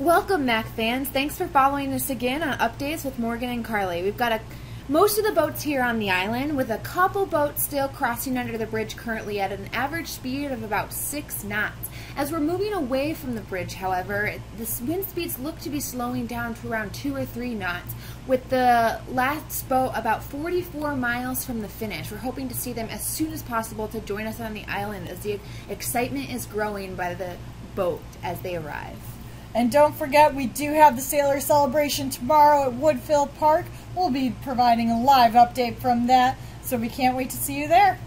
Welcome, Mac fans. Thanks for following us again on Updates with Morgan and Carly. We've got a most of the boats here on the island, with a couple boats still crossing under the bridge currently at an average speed of about 6 knots. As we're moving away from the bridge, however, the wind speeds look to be slowing down to around 2 or 3 knots, with the last boat about 44 miles from the finish. We're hoping to see them as soon as possible to join us on the island as the excitement is growing by the boat as they arrive. And don't forget, we do have the Sailor Celebration tomorrow at Woodfield Park. We'll be providing a live update from that, so we can't wait to see you there.